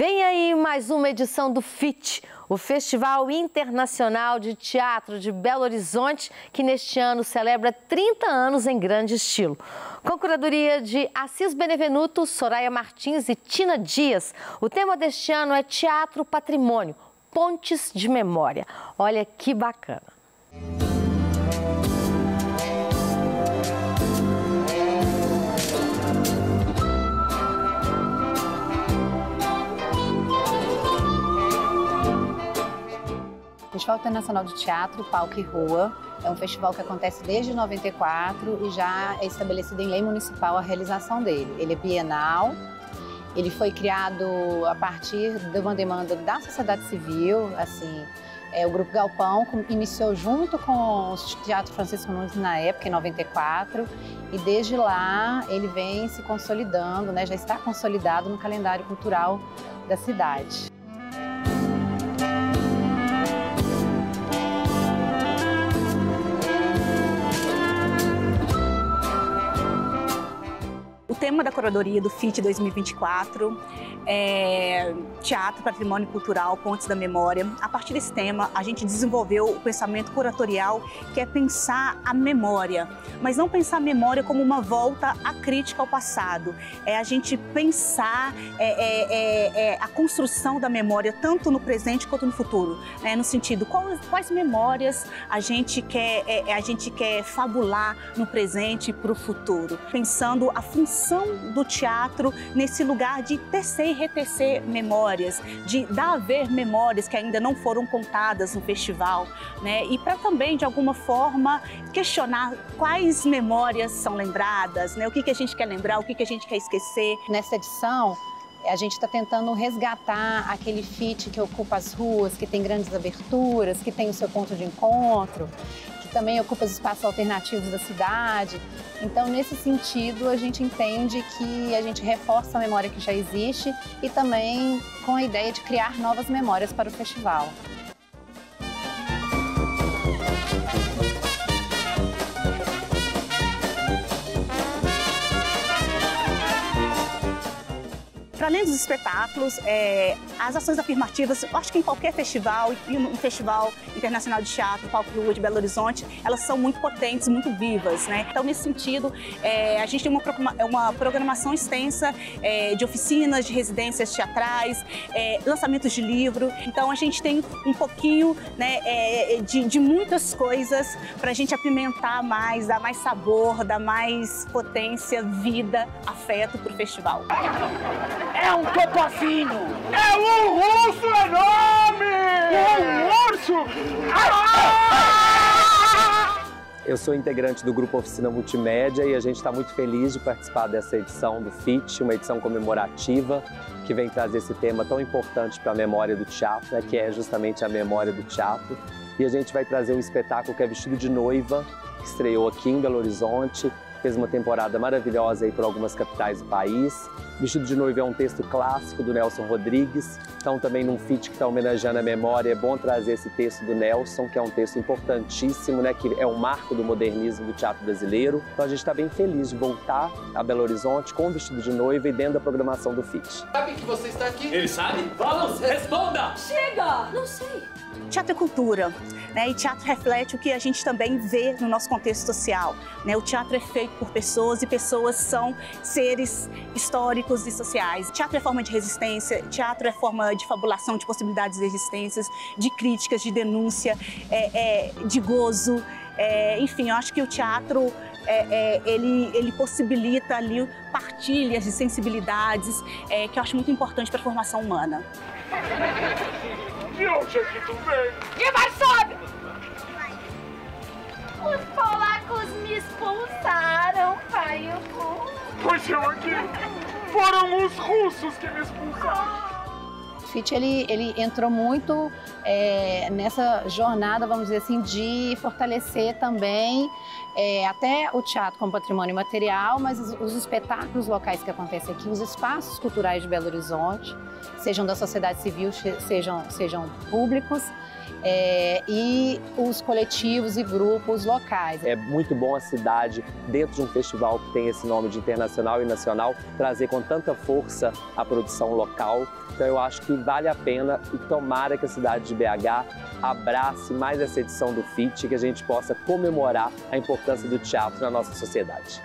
Vem aí mais uma edição do FIT, o Festival Internacional de Teatro de Belo Horizonte, que neste ano celebra 30 anos em grande estilo. Com curadoria de Assis Benevenuto, Soraya Martins e Tina Dias, o tema deste ano é Teatro Patrimônio, Pontes de Memória. Olha que bacana. Festival Internacional de Teatro, Palco e Rua. É um festival que acontece desde 94 e já é estabelecido em lei municipal a realização dele. Ele é bienal, ele foi criado a partir de uma demanda da sociedade civil, assim, é, o Grupo Galpão iniciou junto com o Teatro Francisco Nunes na época, em 94, e desde lá ele vem se consolidando, né, já está consolidado no calendário cultural da cidade. Tema da curadoria do FIT 2024 é Teatro, Patrimônio Cultural, Pontes da Memória. A partir desse tema, a gente desenvolveu o pensamento curatorial, que é pensar a memória, mas não pensar a memória como uma volta à crítica ao passado. É a gente pensar é, é, é, é a construção da memória, tanto no presente quanto no futuro. Né? No sentido, quais, quais memórias a gente quer, é, a gente quer fabular no presente para o futuro, pensando a função do teatro nesse lugar de tecer e retecer memórias, de dar a ver memórias que ainda não foram contadas no festival, né? E para também, de alguma forma, questionar quais memórias são lembradas, né? O que, que a gente quer lembrar, o que, que a gente quer esquecer. Nessa edição, a gente está tentando resgatar aquele fit que ocupa as ruas, que tem grandes aberturas, que tem o seu ponto de encontro, também ocupa os espaços alternativos da cidade. Então, nesse sentido, a gente entende que a gente reforça a memória que já existe e também com a ideia de criar novas memórias para o festival. Além dos espetáculos, é, as ações afirmativas, acho que em qualquer festival, e no Festival Internacional de Teatro, Palco Rua de Belo Horizonte, elas são muito potentes, muito vivas. Né? Então, nesse sentido, é, a gente tem uma, uma programação extensa é, de oficinas, de residências teatrais, é, lançamentos de livro. Então, a gente tem um pouquinho né, é, de, de muitas coisas para a gente apimentar mais, dar mais sabor, dar mais potência, vida, afeto para o festival. É um topazinho! É um urso enorme! É um urso! Ah! Eu sou integrante do Grupo Oficina Multimédia e a gente está muito feliz de participar dessa edição do FIT, uma edição comemorativa que vem trazer esse tema tão importante para a memória do teatro, né, que é justamente a memória do teatro. E a gente vai trazer um espetáculo que é Vestido de Noiva, que estreou aqui em Belo Horizonte, fez uma temporada maravilhosa aí por algumas capitais do país. Vestido de Noiva é um texto clássico do Nelson Rodrigues, então também num feat que está homenageando a memória, é bom trazer esse texto do Nelson, que é um texto importantíssimo, né, que é um marco do modernismo do teatro brasileiro. Então a gente está bem feliz de voltar a Belo Horizonte com o Vestido de Noiva e dentro da programação do FIT. Sabe que você está aqui? Ele sabe? Vamos, responda! Chega! Não sei. Teatro é cultura, né? E teatro reflete o que a gente também vê no nosso contexto social, né? O teatro é feito por pessoas e pessoas são seres históricos e sociais. Teatro é forma de resistência, teatro é forma de fabulação de possibilidades de existências, de críticas, de denúncia, é, é, de gozo. É, enfim, eu acho que o teatro é, é, ele, ele possibilita ali partilhas de sensibilidades é, que eu acho muito importante para a formação humana. De onde é que tu vem? De Varsóvia! Os polacos me expulsaram, pai. Pois eu aqui. Foram os russos que me expulsaram. FIT ele, ele entrou muito é, nessa jornada, vamos dizer assim, de fortalecer também é, até o teatro como patrimônio material, mas os, os, espetáculos locais que acontecem aqui, os espaços culturais de Belo Horizonte, sejam da sociedade civil, sejam, sejam públicos, é, e os coletivos e grupos locais. É muito bom a cidade, dentro de um festival que tem esse nome de internacional e nacional, trazer com tanta força a produção local. Então eu acho que vale a pena e tomara que a cidade de BH abrace mais essa edição do FIT, que a gente possa comemorar a importância do teatro na nossa sociedade.